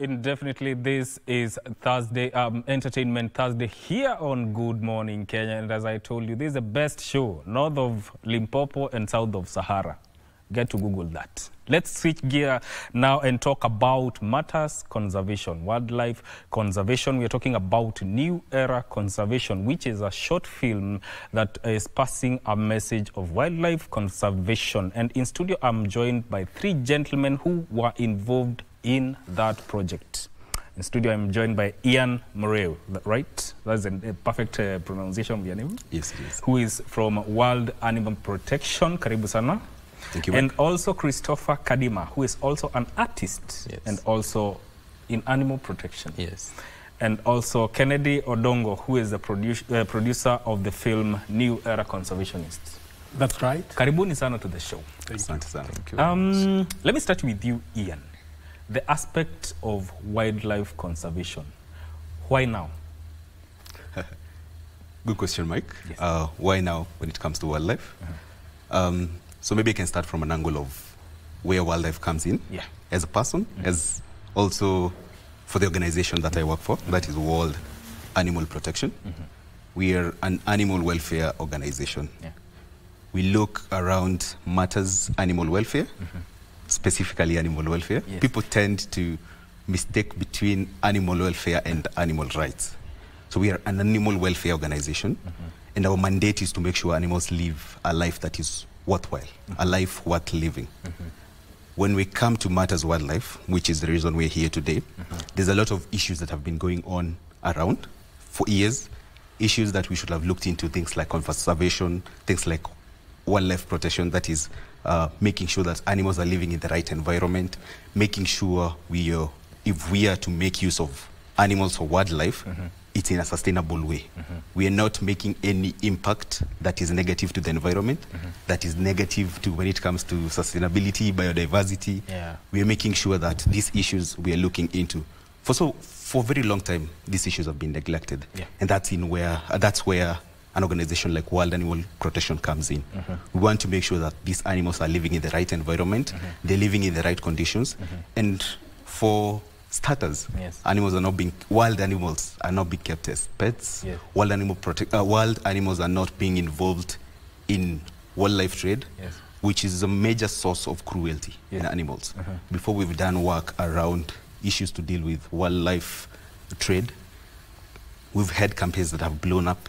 Indefinitely, this is Thursday, um, Entertainment Thursday here on Good Morning Kenya. And as I told you, this is the best show north of Limpopo and south of Sahara. Get to Google that. Let's switch gear now and talk about matters conservation, wildlife conservation. We are talking about New Era Conservation, which is a short film that is passing a message of wildlife conservation. And in studio, I'm joined by three gentlemen who were involved in that project. In studio, I'm joined by Ian Muriu, right? That's a, a perfect uh, pronunciation of your name. Yes, it is. Who is from World Animal Protection. Karibu sana. Thank you, And Mark. also Christopher Kadima, who is also an artist Yes. and also in animal protection. Yes. And also Kennedy Odongo, who is the produ- uh, producer of the film New Era Conservationists. That's right. Karibuni sana to the show. Asante sana. Thank you. Um, let me start with you, Ian. The aspect of wildlife conservation. Why now? Good question, Mike. Yes. Uh, why now when it comes to wildlife? Uh-huh. Um, so maybe I can start from an angle of where wildlife comes in Yeah. as a person, mm-hmm. as also for the organization that I work for, mm-hmm. that is World Animal Protection. Mm-hmm. We are an animal welfare organization. Yeah. We look around matters animal welfare, specifically animal welfare. Yes. People tend to mistake between animal welfare and animal rights. So we are an animal welfare organization, mm-hmm. and our mandate is to make sure animals live a life that is worthwhile, a mm-hmm. life worth living. Mm-hmm. When we come to matters wildlife, which is the reason we're here today, there's a lot of issues that have been going on around for years. Issues that we should have looked into, things like conservation, things like wildlife protection, that is uh, making sure that animals are living in the right environment, making sure we are, if we are to make use of animals or wildlife, it's in a sustainable way. We are not making any impact that is negative to the environment, that is negative to when it comes to sustainability, biodiversity. Yeah. We are making sure that these issues we are looking into. For so for a very long time, these issues have been neglected, Yeah. and that's in where uh, that's where an organization like World Animal Protection comes in. Mm-hmm. We want to make sure that these animals are living in the right environment, mm-hmm. they're living in the right conditions, mm-hmm. and for starters, Yes. animals are not being wild animals are not being kept as pets. Yes. Wild animal protect uh, wild animals are not being involved in wildlife trade, Yes. which is a major source of cruelty in animals. Before we've done work around issues to deal with wildlife trade, we've had campaigns that have blown up.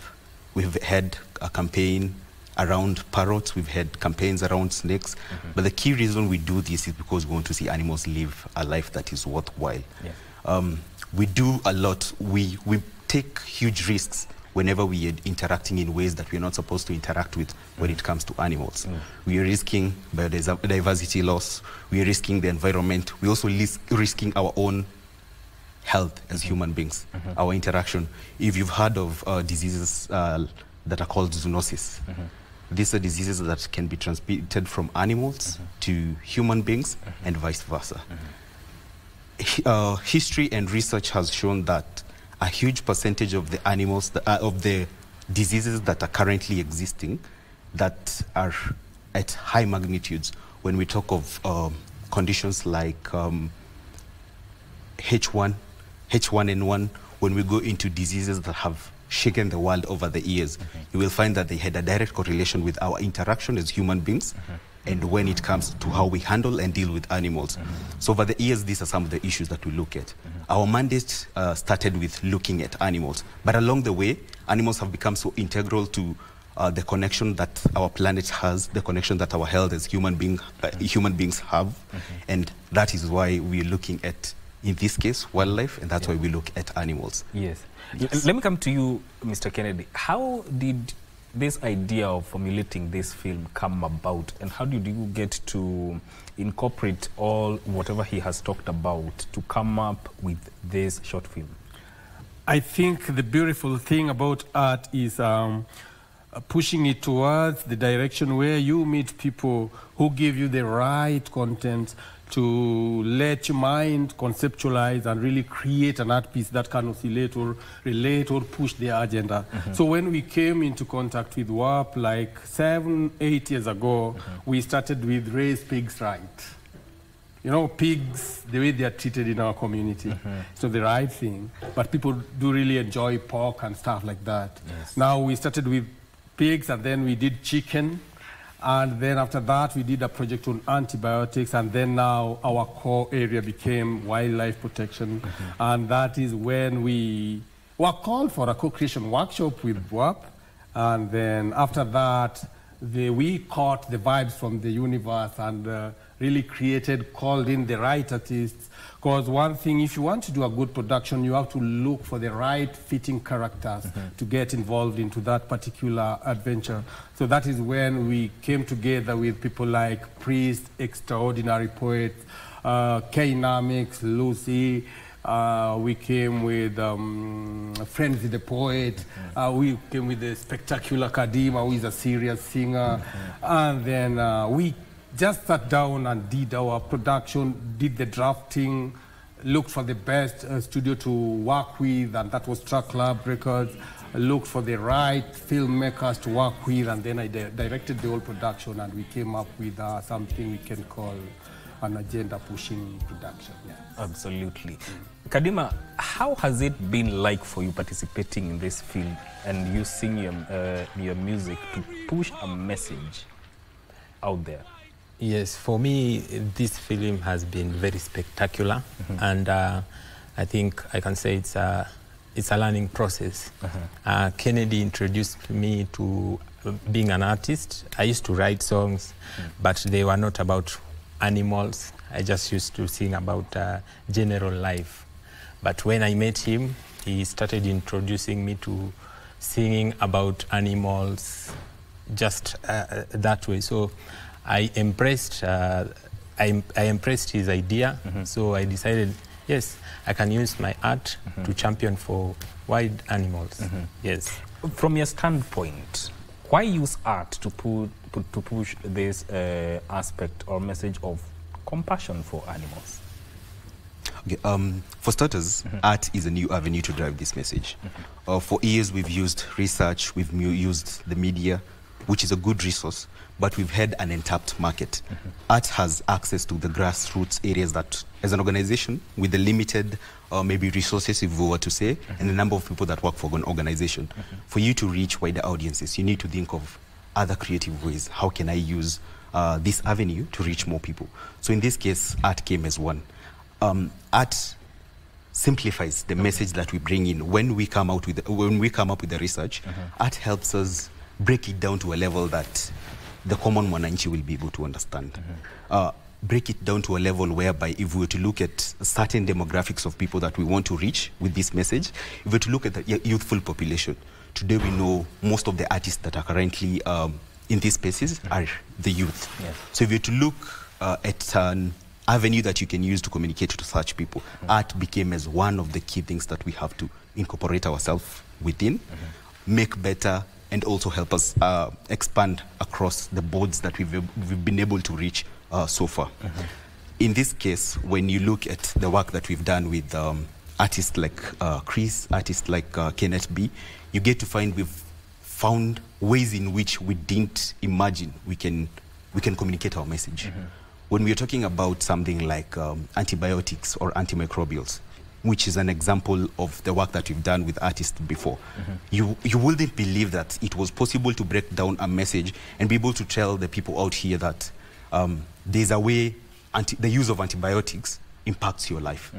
We've had a campaign around parrots. We've had campaigns around snakes. Mm-hmm. But the key reason we do this is because we want to see animals live a life that is worthwhile. Yeah. Um, we do a lot. We, we take huge risks whenever we are interacting in ways that we're not supposed to interact with when mm. it comes to animals. Mm. We are risking biodiversity loss. We are risking the environment. We're also risking our own health as human beings, our interaction. If you've heard of uh, diseases uh, that are called zoonosis, these are diseases that can be transmitted from animals to human beings and vice versa. Uh, history and research has shown that a huge percentage of the animals, that, uh, of the diseases that are currently existing, that are at high magnitudes, when we talk of um, conditions like um, H1, H1N1, when we go into diseases that have shaken the world over the years, you will find that they had a direct correlation with our interaction as human beings and when it comes to how we handle and deal with animals. So over the years, these are some of the issues that we look at. Our mandate uh, started with looking at animals, but along the way, animals have become so integral to uh, the connection that our planet has, the connection that our health as human, being, uh, human beings have, and that is why we're looking at, in this case, wildlife, and that's why we look at animals. Yes. Yes. Let me come to you, Mr. Kennedy. How did this idea of formulating this film come about, and how did you get to incorporate all whatever he has talked about to come up with this short film? I think the beautiful thing about art is um, uh, Uh, pushing it towards the direction where you meet people who give you the right content to let your mind conceptualize and really create an art piece that can oscillate or relate or push their agenda. Mm-hmm. So when we came into contact with WAP like seven, eight years ago, mm-hmm. we started with Raise Pigs Right. you know, pigs, the way they are treated in our community, mm-hmm. it's not the right thing. But people do really enjoy pork and stuff like that. Now we started with pigs and then we did chicken. And then after that, we did a project on antibiotics. And then now our core area became wildlife protection. And that is when we were called for a co-creation workshop with WAP. And then after that, the, we caught the vibes from the universe and uh, really created, called in the right artists. Because one thing, if you want to do a good production, you have to look for the right fitting characters to get involved into that particular adventure. So that is when we came together with people like Priest, Extraordinary Poet, uh, K Namix, Lucy, uh, we came with um, Friends with the Poet. Uh, we came with the spectacular Kadima, who is a serious singer. And then uh, we just sat down and did our production, did the drafting, looked for the best uh, studio to work with, and that was Track Lab Records. Looked for the right filmmakers to work with, and then I di- directed the whole production, and we came up with uh, something we can call an agenda pushing production. Absolutely. Kadima, how has it been like for you participating in this field and using your, uh, your music to push a message out there? Yes, for me, this film has been very spectacular, and uh, I think I can say it's a it's a learning process. Uh, Kennedy introduced me to being an artist. I used to write songs, but they were not about animals. I just used to sing about uh, general life. But when I met him, he started introducing me to singing about animals, just uh, that way. So I embraced, uh, I, I embraced his idea. So I decided, yes, I can use my art to champion for wild animals. Yes. From your standpoint, why use art to, put, put, to push this uh, aspect or message of compassion for animals? Okay, um, for starters, art is a new avenue to drive this message. Uh, for years, we've used research, we've mu- used the media, which is a good resource, but we've had an untapped market. Art has access to the grassroots areas that, as an organization, with the limited, uh, maybe resources, if we were to say, and the number of people that work for an organization, for you to reach wider audiences, you need to think of other creative ways. How can I use uh, this avenue to reach more people? So in this case, art came as one. Um, art simplifies the message that we bring in when we come out with when we come up with the research. Art helps us break it down to a level that the common mwananchi will be able to understand. Uh, break it down to a level whereby if we were to look at certain demographics of people that we want to reach with this message, if we were to look at the youthful population, today we know most of the artists that are currently um, in these spaces are the youth. Yes. So if you were to look uh, at an avenue that you can use to communicate to such people, art became as one of the key things that we have to incorporate ourselves within, make better, and also help us uh, expand across the boards that we've, we've been able to reach uh, so far. In this case, when you look at the work that we've done with um, artists like uh, Chris, artists like uh, Kenneth B, you get to find we've found ways in which we didn't imagine we can we can communicate our message. When we are talking about something like um, antibiotics or antimicrobials, which is an example of the work that we've done with artists before, you you wouldn't believe that it was possible to break down a message and be able to tell the people out here that um, there's a way anti- the use of antibiotics impacts your life.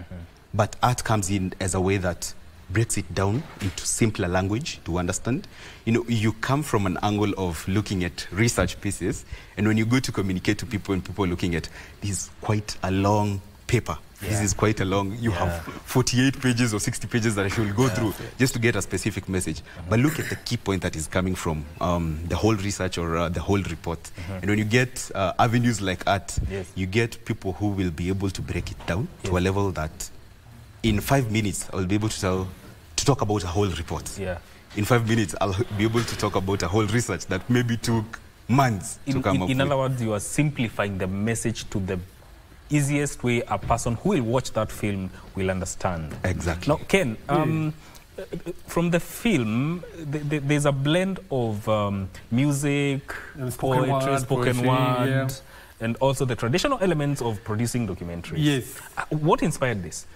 But art comes in as a way that breaks it down into simpler language to understand. You know, you come from an angle of looking at research pieces, and when you go to communicate to people, and people are looking at this quite a long paper. This is quite a long. You Yeah. have 48 pages or 60 pages that I should go through just to get a specific message. But look at the key point that is coming from um, the whole research or uh, the whole report. And when you get uh, avenues like art, Yes. you get people who will be able to break it down to a level that in five minutes I'll be able to tell to talk about a whole report. Yeah. In five minutes I'll be able to talk about a whole research that maybe took months to In, come in, up in with. other words, you are simplifying the message to the easiest way a person who will watch that film will understand. Exactly. Now, Ken, um, uh, from the film, th- th- there's a blend of um, music, And spoken poetry, word, spoken poetry, word, yeah. and also the traditional elements of producing documentaries. Yes. Uh, what inspired this?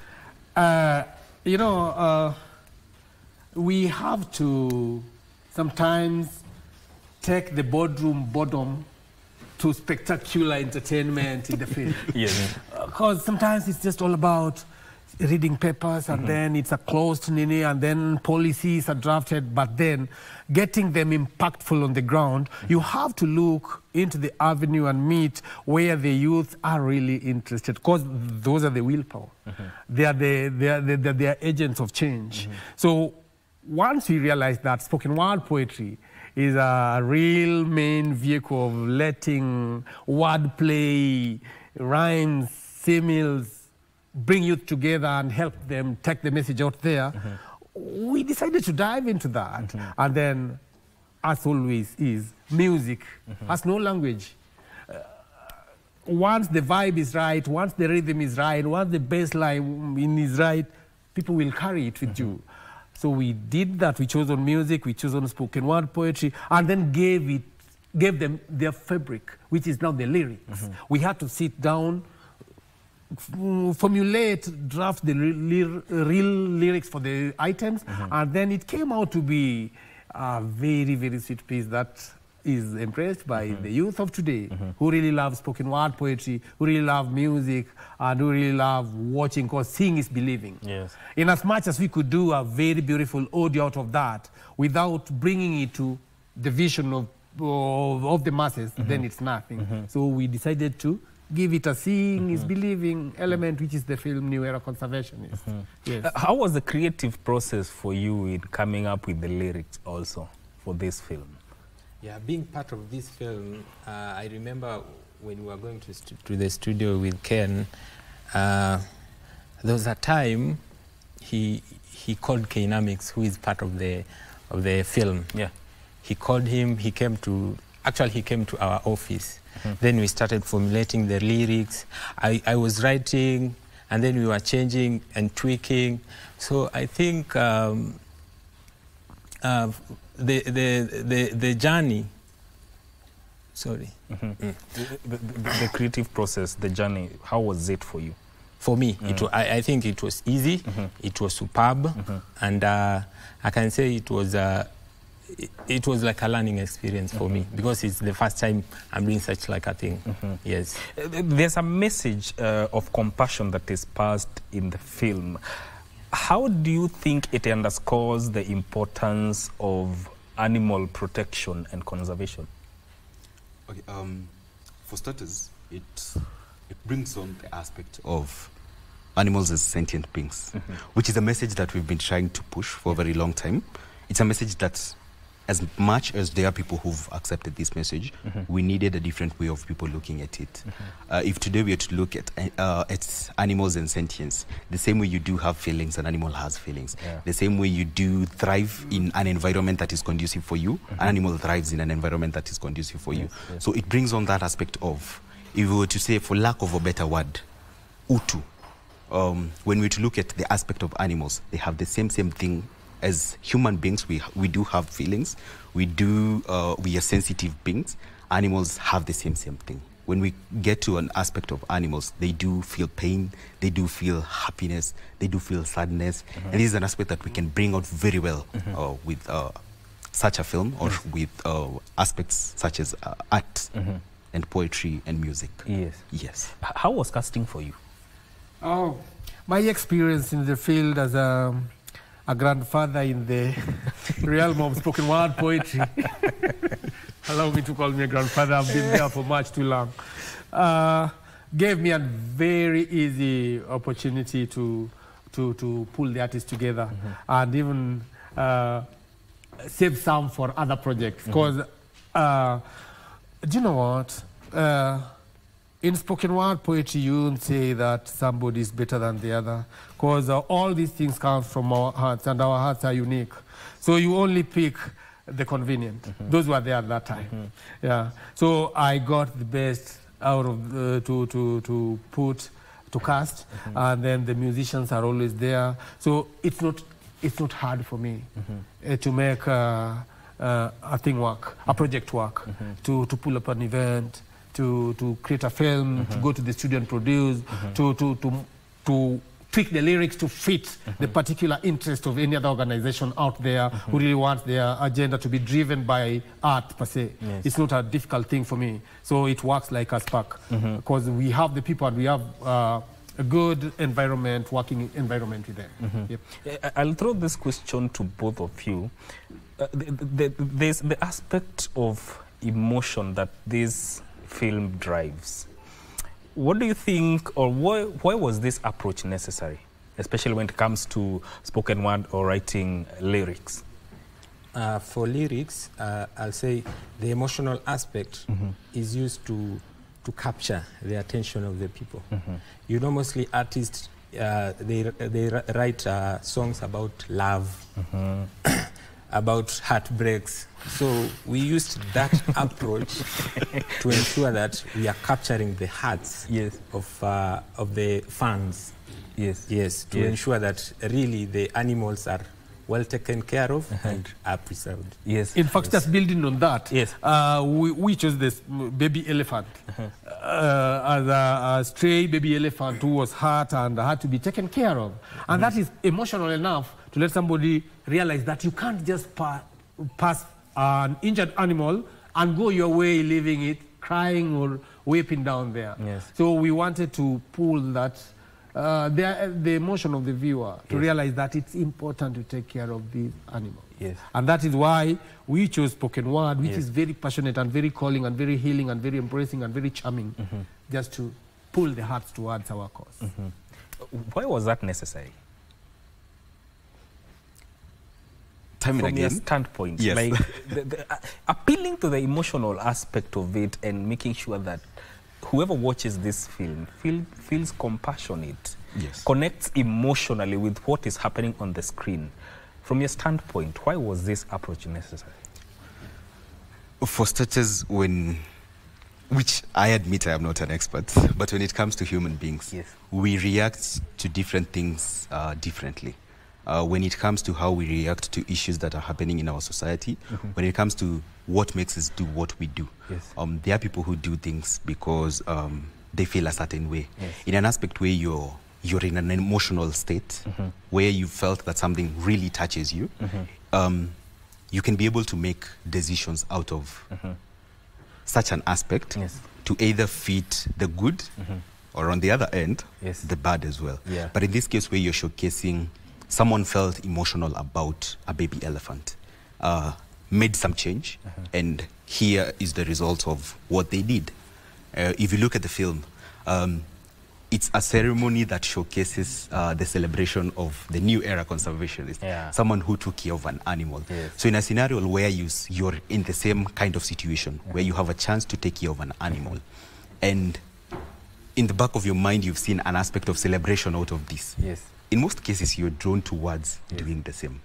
Uh, you know, uh, we have to sometimes take the boardroom boredom to spectacular entertainment in the film. Yes. Because sometimes it's just all about reading papers and mm-hmm. then it's a closed nini and then policies are drafted, but then getting them impactful on the ground, mm-hmm. you have to look into the avenue and meet where the youth are really interested because those are the willpower. Mm-hmm. They are the, they are, are, they are agents of change. So once we realize that spoken word poetry is a real main vehicle of letting wordplay, rhymes, similes bring youth together and help them take the message out there, uh-huh. we decided to dive into that. Uh-huh. And then, as always is, music uh-huh. has no language. Uh, once the vibe is right, once the rhythm is right, once the bass line is right, people will carry it with you. So we did that. We chose on music, we chose on spoken word poetry, and then gave it, gave them their fabric, which is now the lyrics. Mm-hmm. We had to sit down, formulate, draft the re- real lyrics for the items, mm-hmm. and then it came out to be a very, very sweet piece that is embraced by mm-hmm. the youth of today mm-hmm. who really love spoken word poetry, who really love music, and who really love watching because seeing is believing. Yes. In as much as we could do a very beautiful audio out of that without bringing it to the vision of, of, of the masses, mm-hmm. then it's nothing. So we decided to give it a seeing is believing element, which is the film New Era Conservationist. Yes. Uh, How was the creative process for you in coming up with the lyrics also for this film? Yeah, being part of this film, uh, I remember when we were going to, to the studio with Ken, uh, there was a time he, he called Kainamix, who is part of the, of the film. Yeah. He called him, he came to, actually he came to our office. Then we started formulating the lyrics. I, I was writing, and then we were changing and tweaking. So I think um, uh, the, the, the, the journey, sorry, The, the, the creative process, the journey, how was it for you? for me, it I, I think it was easy, it was superb, and uh, I can say it was, uh, it, it was like a learning experience for me because it's the first time I'm doing such like a thing. Yes. Uh, th- There's a message uh, of compassion that is passed in the film. How do you think it underscores the importance of animal protection and conservation? Okay, um, for starters, it it brings on the aspect of animals as sentient beings, which is a message that we've been trying to push for a very long time. It's a message that, as much as there are people who've accepted this message, we needed a different way of people looking at it. Uh, if today we are to look at uh, at animals and sentience, the same way you do have feelings, an animal has feelings. Yeah. The same way you do thrive in an environment that is conducive for you, an animal thrives in an environment that is conducive for you. So it brings on that aspect of, if we were to say, for lack of a better word, utu. Um, when we to look at the aspect of animals, they have the same same thing as human beings. We we do have feelings. We do uh, we are sensitive beings. Animals have the same same thing. When we get to an aspect of animals, they do feel pain, they do feel happiness, they do feel sadness, and this is an aspect that we can bring out very well uh, with uh, such a film or with uh, aspects such as uh, art and poetry and music. Yes. Yes. How was casting for you? Oh, my experience in the field as a, a grandfather in the realm of spoken word poetry. Allow me to call me a grandfather. I've been there for much too long. Uh, gave me a very easy opportunity to to to pull the artists together and even uh, save some for other projects. Because uh, do you know what? Uh, in spoken word poetry, you won't say that somebody is better than the other, because uh, all these things come from our hearts, and our hearts are unique. So you only pick the convenient. Those were there at that time. Yeah. So I got the best out of the, to to to put to cast, and then the musicians are always there. So it's not it's not hard for me uh, to make uh, uh, a thing work, a project work, to to pull up an event to, to create a film, to uh-huh. go to the studio and produce, uh-huh. to, to, to, to tweak the lyrics to fit uh-huh. the particular interest of any other organization out there who really wants their agenda to be driven by art per se. Yes. It's not a difficult thing for me. So it works like a spark because we have the people and we have uh, a good environment, working environment with them. Yep. I- I'll throw this question to both of you. Uh, the, the, the, there's the aspect of emotion that this film drives. What do you think, or why, why was this approach necessary, especially when it comes to spoken word or writing lyrics? Uh, for lyrics, uh, I'll say the emotional aspect is used to to capture the attention of the people. You know, mostly artists uh, they they write uh, songs about love, about heartbreaks. So we used that approach to ensure that we are capturing the hearts Yes. of uh, of the fans. Yes. Yes, to Yes. ensure that really the animals are well taken care of and are preserved. Yes. In fact, just building on that, Yes. uh, we, we chose this mm, baby elephant uh, as a, a stray baby elephant who was hurt and had to be taken care of. And that is emotional enough to let somebody realize that you can't just pa- pass an injured animal and go your way leaving it crying or weeping down there. Yes. So we wanted to pull that, uh, the, the emotion of the viewer to Yes. realize that it's important to take care of the animal. Yes. And that is why we chose spoken word, which Yes. is very passionate and very calling and very healing and very embracing and very charming, just to pull the hearts towards our cause. Why was that necessary? Time and From your again. standpoint, Yes. like the, the, uh, appealing to the emotional aspect of it and making sure that whoever watches this film feel, feels compassionate, Yes. connects emotionally with what is happening on the screen. From your standpoint, why was this approach necessary? For starters, when, which I admit I am not an expert, but when it comes to human beings, Yes. we react to different things uh, differently. Uh, when it comes to how we react to issues that are happening in our society, when it comes to what makes us do what we do, Yes. um, there are people who do things because um, they feel a certain way. Yes. In an aspect where you're you're in an emotional state, where you felt that something really touches you, um, you can be able to make decisions out of such an aspect Yes. to either fit the good or on the other end Yes. the bad as well Yeah. but in this case where you're showcasing someone felt emotional about a baby elephant uh, made some change and here is the result of what they did uh, if you look at the film um, it's a ceremony that showcases uh, the celebration of the new era conservationist Yeah. someone who took care of an animal Yes. so in a scenario where you, you're in the same kind of situation where you have a chance to take care of an animal and in the back of your mind you've seen an aspect of celebration out of this Yes. In most cases you're drawn towards doing the same.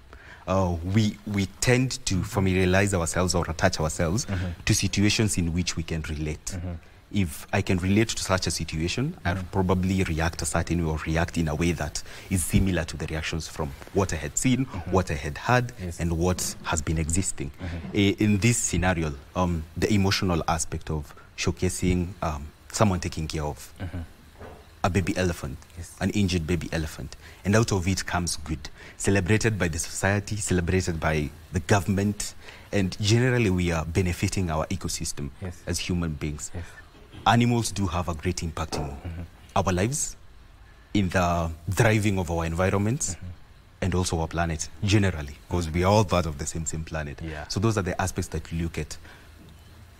Uh, we, we tend to familiarize ourselves or attach ourselves mm-hmm. to situations in which we can relate. Mm-hmm. If I can relate to such a situation, I'll mm-hmm. probably react a certain way or react in a way that is similar to the reactions from what I had seen, what I had heard, Yes. and what has been existing. I- In this scenario, um, the emotional aspect of showcasing um, someone taking care of a baby elephant, Yes. an injured baby elephant. And out of it comes good, celebrated by the society, celebrated by the government, and generally we are benefiting our ecosystem Yes. as human beings. Yes. Animals do have a great impact in mm-hmm. our lives, in the driving of our environments, mm-hmm. and also our planet generally, because we are all part of the same same planet. Yeah. So those are the aspects that you look at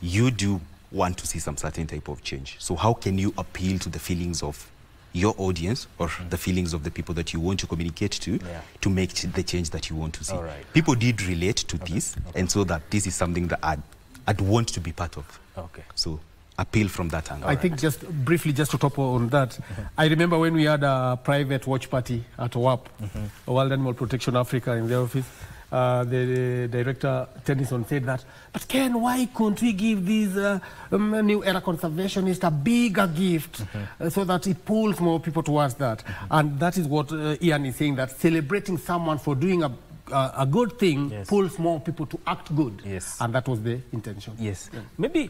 you do want to see some certain type of change. So how can you appeal to the feelings of your audience or mm. the feelings of the people that you want to communicate to Yeah. to make the change that you want to see? All right. People did relate to this, and so that this is something that I'd, I'd want to be part of. Okay. So appeal from that angle. I think just briefly, just to top on that, I remember when we had a private watch party at WAP, mm-hmm. World Animal Protection Africa, in the office. Uh, the, director Tennyson said that, but Ken, why couldn't we give these uh, um, new era conservationists a bigger gift uh, so that it pulls more people towards that? And that is what uh, Ian is saying that celebrating someone for doing a, a, a good thing Yes. pulls more people to act good. Yes. And that was the intention. Yes. Maybe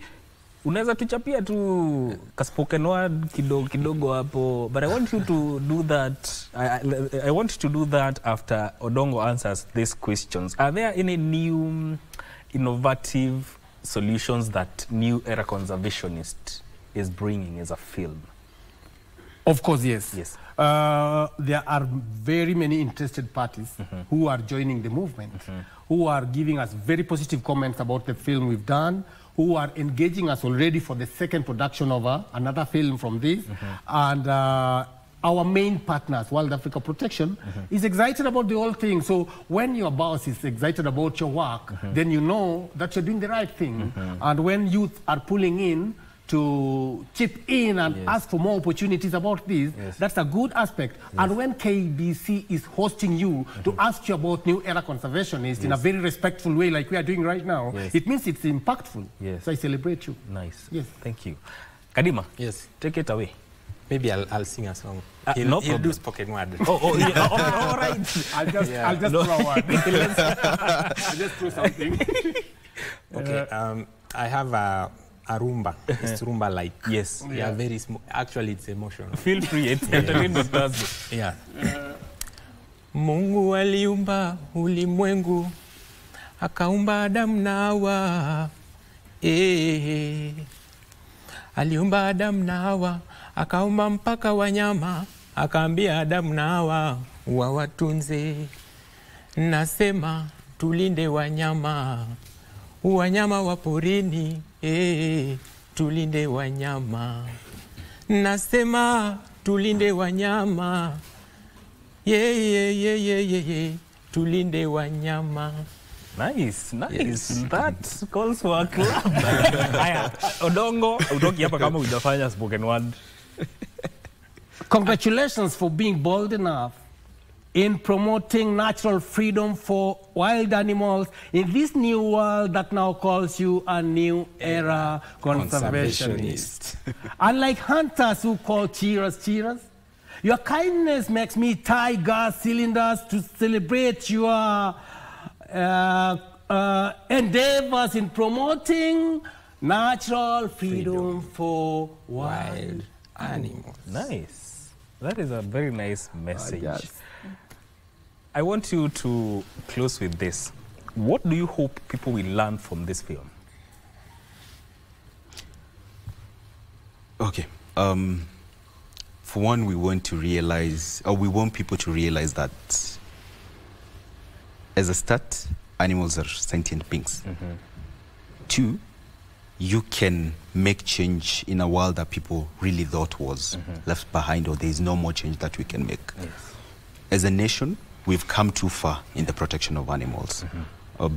unaweza tuchapia tu ka spoken word kidogo kidogo hapo but i want you to do that I, I, i want you to do that after odongo answers these questions are there any new innovative solutions that new era conservationist is bringing as a film Of course, yes. Yes. Uh, there are very many interested parties mm -hmm. who are joining the movement, mm -hmm. who are giving us very positive comments about the film we've done, who are engaging us already for the second production of uh, another film from this. And uh, our main partners, World Africa Protection, is excited about the whole thing. So when your boss is excited about your work, then you know that you're doing the right thing. And when youth are pulling in, to chip in and Yes. ask for more opportunities about this, Yes. that's a good aspect. And when KBC is hosting you to ask you about new era conservationists in a very respectful way, like we are doing right now, Yes. it means it's impactful. Yes. So I celebrate you. nice Yes. thank you kadima Yes. take it away Maybe I'll, I'll sing a song. Uh, he'll, no he'll do problem. spoken word. oh, oh, yeah, oh, all right I'll just, Yeah. I'll just No. throw a word. I'll just throw something. Okay. Um, I have a, a rumba. It's rumba like. Yes. Yeah, very small. Actually, it's emotional. feel free it's entertainment thursday Yeah. Mungu aliumba ulimwengu akaumba Adamu na Hawa. Eh. Aliumba Adamu na Hawa akaumba mpaka wanyama akaambia Adamu na Hawa wawatunze. Nasema tulinde wanyama, wanyama wa porini, eh, tulinde wanyama. Nasema tulinde wanyama, ye, ye, ye, ye, ye, yeah. tulinde wanyama. Nice, nice. Yes. That calls for a club. Haya, Odongo, utoki hapa kama hujafanya spoken word. Congratulations for being bold enough in promoting natural freedom for wild animals in this new world that now calls you a new era conservationist. Unlike hunters who call cheerers cheerers, your kindness makes me tie gas cylinders to celebrate your uh, uh, endeavors in promoting natural freedom, for wild Wild animals. Nice. That is a very nice message. yes. I want you to close with this. What do you hope people will learn from this film? Okay. Um, for one, we want to realize, or we want people to realize that as a start, animals are sentient beings. Two, you can make change in a world that people really thought was left behind, or there is no more change that we can make. As a nation, we've come too far in the protection of animals. Uh,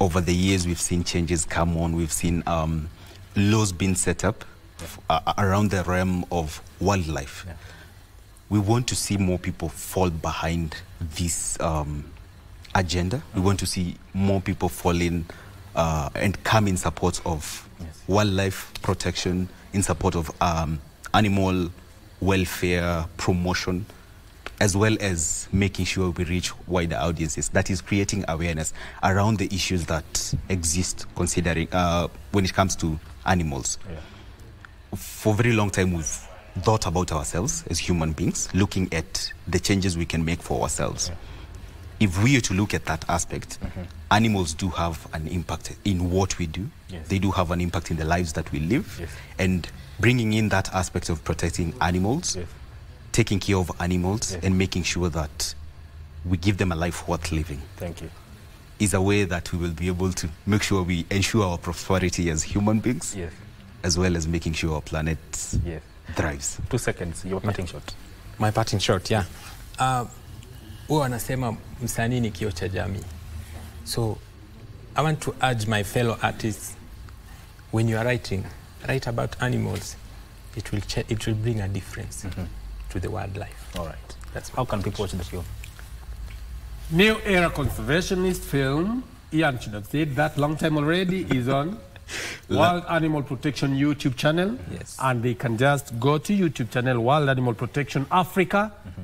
over the years, we've seen changes come on. We've seen um, laws being set up a- around the realm of wildlife. Yeah. We want to see more people fall behind this um, agenda. We want to see more people fall in uh, and come in support of Yes. wildlife protection, in support of um, animal welfare promotion, as well as making sure we reach wider audiences. That is creating awareness around the issues that exist, considering uh, when it comes to animals. For a very long time, we've thought about ourselves as human beings, looking at the changes we can make for ourselves. If we are to look at that aspect, animals do have an impact in what we do. Yes. They do have an impact in the lives that we live. Yes. And bringing in that aspect of protecting animals, Yes. taking care of animals, Yes. and making sure that we give them a life worth living Thank you. is a way that we will be able to make sure we ensure our prosperity as human beings, Yes. as well as making sure our planet Yes. thrives. Two seconds, your cutting shot. My parting shot, yeah. Uh, huwa wanasema msanii ni kio cha jamii. So I want to urge my fellow artists when you are writing, write about animals. It will, cha- it will bring a difference mm-hmm. to the wildlife. All right. That's How can people watch the film? New Era Conservationist film, Ian should have said that long time already, is on World Animal Protection YouTube channel. Yes. And they can just go to YouTube channel, World Animal Protection Africa, mm-hmm.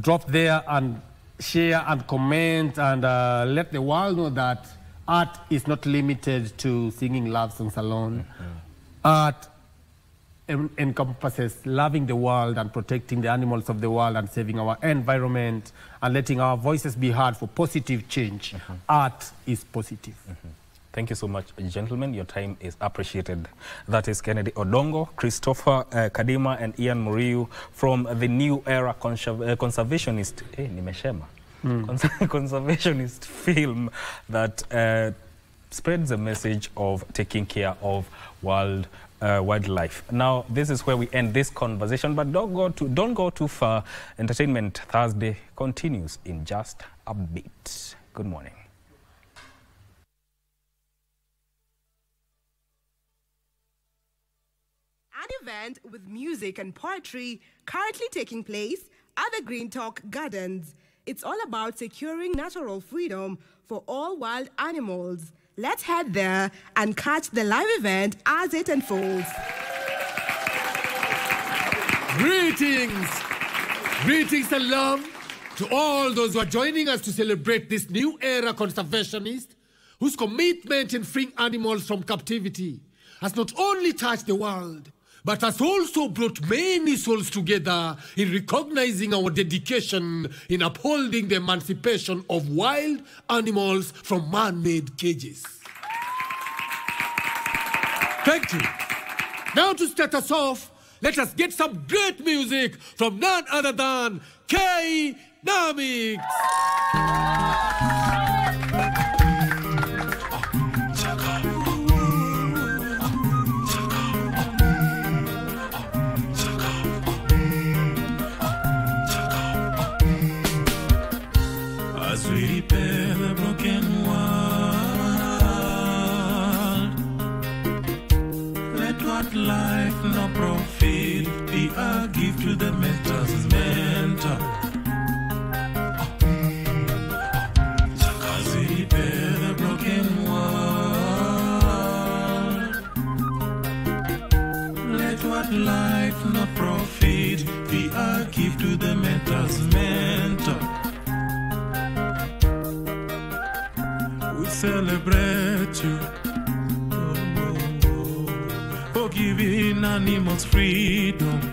Drop there and share and comment and uh, let the world know that art is not limited to singing love songs alone. art en- encompasses loving the world and protecting the animals of the world and saving our environment and letting our voices be heard for positive change. Art is positive. Thank you so much, gentlemen. Your time is appreciated. That is Kennedy Odongo, Christopher uh, Kadima, and Ian Muriu from the New Era Conserv- uh, Conservationist. Hey, nimeshema. Cons- conservationist film that uh, spreads a message of taking care of world uh, wildlife. Now, this is where we end this conversation, but don't go too, don't go too far. Entertainment Thursday continues in just a bit. Good morning. An event with music and poetry currently taking place at the Green Talk Gardens. It's all about securing natural freedom for all wild animals. Let's head there and catch the live event as it unfolds. Greetings! Greetings and love to all those who are joining us to celebrate this new era conservationist whose commitment in freeing animals from captivity has not only touched the world but has also brought many souls together in recognizing our dedication in upholding the emancipation of wild animals from man made cages. Thank you. Now to start us off, let us get some great music from none other than K Dynamics. As we repair the broken world, let what life no profit be a gift to the mentor's mentor. Giving animals freedom.